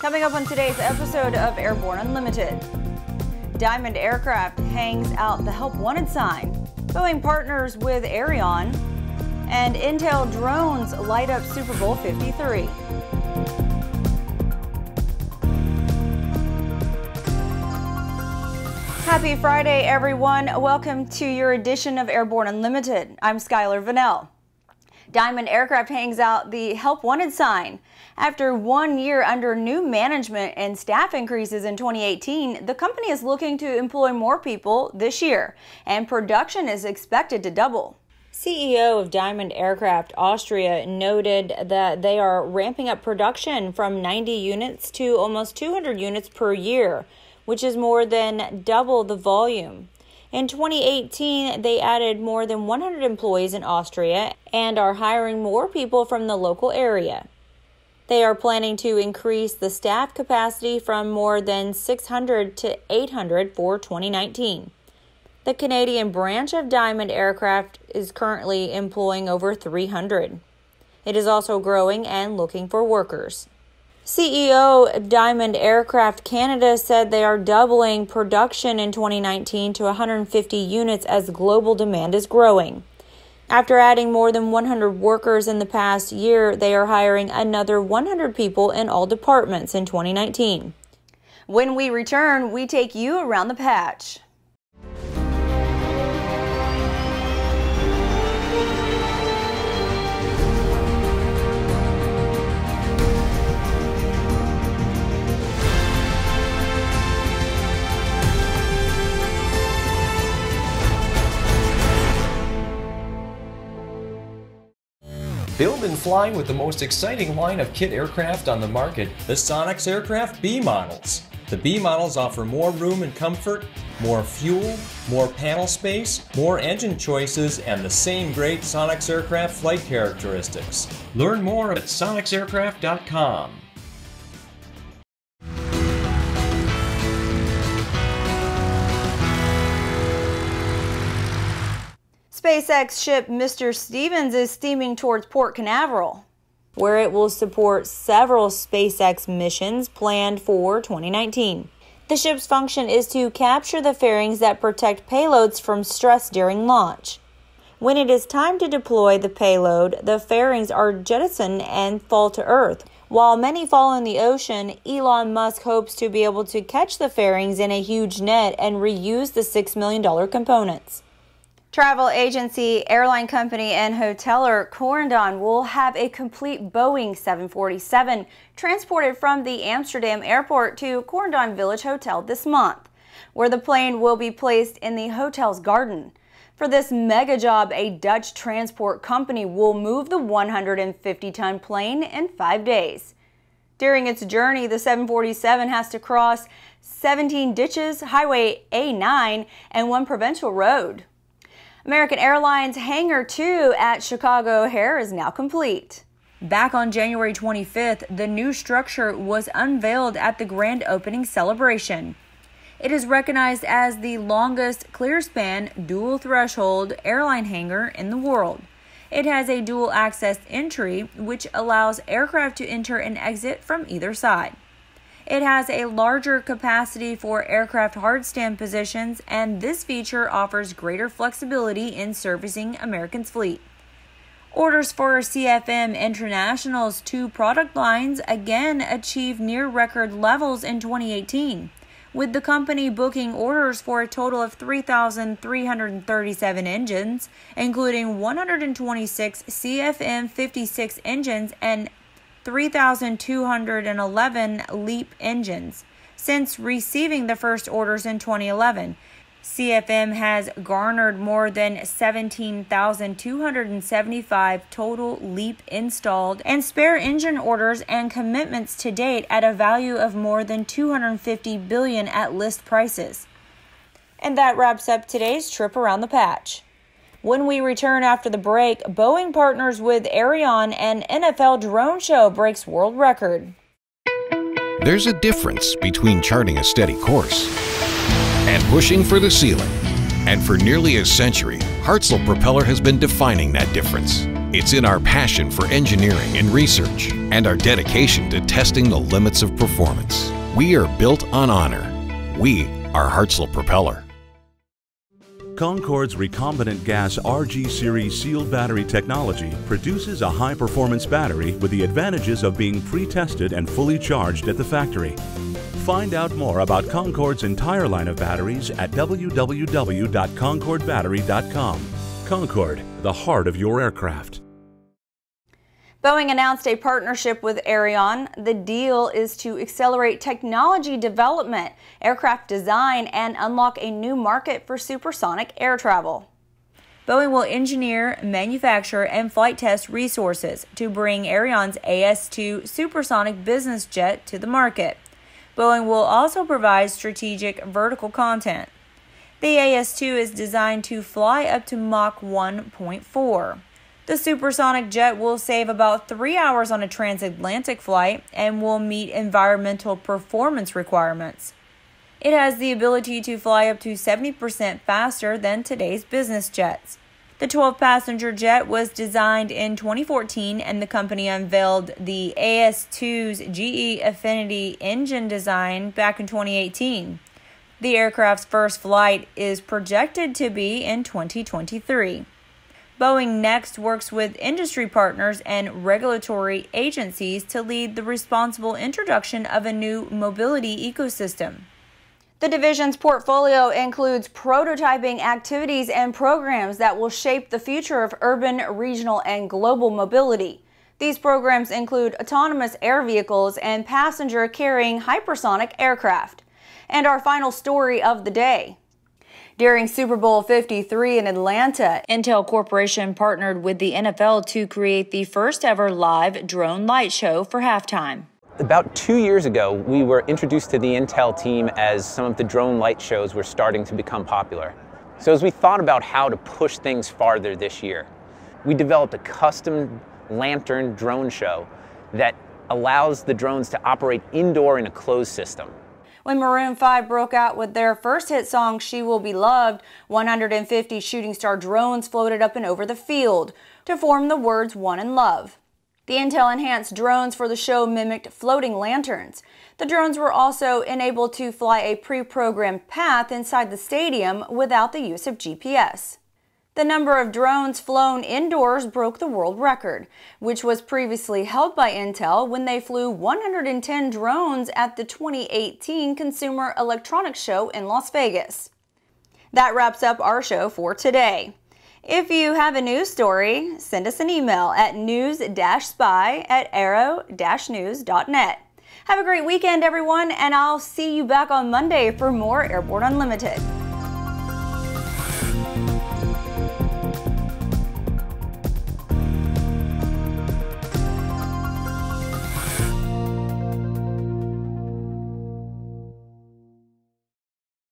Coming up on today's episode of Airborne Unlimited. Diamond Aircraft hangs out the Help Wanted sign. Boeing partners with Aerion, And Intel drones light up Super Bowl 53. Happy Friday, everyone. Welcome to your edition of Airborne Unlimited. I'm Skylar Vanell. Diamond Aircraft hangs out the Help Wanted sign. After one year under new management and staff increases in 2018, the company is looking to employ more people this year, and production is expected to double. CEO of Diamond Aircraft Austria noted that they are ramping up production from 90 units to almost 200 units per year, which is more than double the volume. In 2018, they added more than 100 employees in Austria and are hiring more people from the local area. They are planning to increase the staff capacity from more than 600 to 800 for 2019. The Canadian branch of Diamond Aircraft is currently employing over 300. It is also growing and looking for workers. CEO of Diamond Aircraft Canada said they are doubling production in 2019 to 150 units as global demand is growing. After adding more than 100 workers in the past year, they are hiring another 100 people in all departments in 2019. When we return, we take you around the patch. Build and fly with the most exciting line of kit aircraft on the market, the Sonex Aircraft B models. The B models offer more room and comfort, more fuel, more panel space, more engine choices, and the same great Sonex aircraft flight characteristics. Learn more at sonexaircraft.com. SpaceX ship Mr. Stevens is steaming towards Port Canaveral, where it will support several SpaceX missions planned for 2019. The ship's function is to capture the fairings that protect payloads from stress during launch. When it is time to deploy the payload, the fairings are jettisoned and fall to Earth. While many fall in the ocean, Elon Musk hopes to be able to catch the fairings in a huge net and reuse the $6 million components. Travel agency, airline company, and hoteler Corendon will have a complete Boeing 747 transported from the Amsterdam airport to Corendon Village Hotel this month, where the plane will be placed in the hotel's garden. For this mega job, a Dutch transport company will move the 150 ton plane in five days. During its journey, the 747 has to cross 17 ditches, Highway A9, and one provincial road. American Airlines Hangar 2 at Chicago O'Hare is now complete. Back on January 25th, the new structure was unveiled at the grand opening celebration. It is recognized as the longest clear span, dual threshold airline hangar in the world. It has a dual access entry, which allows aircraft to enter and exit from either side. It has a larger capacity for aircraft hardstand positions, and this feature offers greater flexibility in servicing American's fleet. Orders for CFM International's two product lines again achieved near record levels in 2018, with the company booking orders for a total of 3,337 engines, including 126 CFM 56 engines and 3,211 LEAP engines. Since receiving the first orders in 2011, CFM has garnered more than 17,275 total LEAP installed and spare engine orders and commitments to date at a value of more than 250 billion at list prices. And that wraps up today's trip around the patch. When we return after the break, Boeing partners with Aerion and NFL drone show breaks world record. There's a difference between charting a steady course and pushing for the ceiling. And for nearly a century, Hartzell Propeller has been defining that difference. It's in our passion for engineering and research and our dedication to testing the limits of performance. We are built on honor. We are Hartzell Propeller. Concorde's recombinant gas RG series sealed battery technology produces a high performance battery with the advantages of being pre tested and fully charged at the factory. Find out more about Concorde's entire line of batteries at www.concordebattery.com. Concorde, the heart of your aircraft. Boeing announced a partnership with Aerion. The deal is to accelerate technology development, aircraft design, and unlock a new market for supersonic air travel. Boeing will engineer, manufacture, and flight test resources to bring Aerion's AS2 supersonic business jet to the market. Boeing will also provide strategic vertical content. The AS2 is designed to fly up to Mach 1.4. The supersonic jet will save about three hours on a transatlantic flight and will meet environmental performance requirements. It has the ability to fly up to 70% faster than today's business jets. The 12 passenger jet was designed in 2014 and the company unveiled the AS2's GE Affinity engine design back in 2018. The aircraft's first flight is projected to be in 2023. Boeing NeXt works with industry partners and regulatory agencies to lead the responsible introduction of a new mobility ecosystem. The division's portfolio includes prototyping activities and programs that will shape the future of urban, regional, and global mobility. These programs include autonomous air vehicles and passenger carrying hypersonic aircraft and our final story of the day. During Super Bowl 53 in Atlanta, Intel Corporation partnered with the NFL to create the first ever live drone light show for halftime. About two years ago, we were introduced to the Intel team as some of the drone light shows were starting to become popular. So as we thought about how to push things farther this year, we developed a custom lantern drone show that allows the drones to operate indoor in a closed system. When Maroon 5 broke out with their first hit song, She Will Be Loved, 150 shooting star drones floated up and over the field to form the words One in Love. The Intel enhanced drones for the show mimicked floating lanterns. The drones were also enabled to fly a pre-programmed path inside the stadium without the use of GPS. The number of drones flown indoors broke the world record, which was previously held by Intel when they flew 110 drones at the 2018 Consumer Electronics Show in Las Vegas. That wraps up our show for today. If you have a news story, send us an email at news-spy at aero-news.net. Have a great weekend, everyone, and I'll see you back on Monday for more Airborne Unlimited.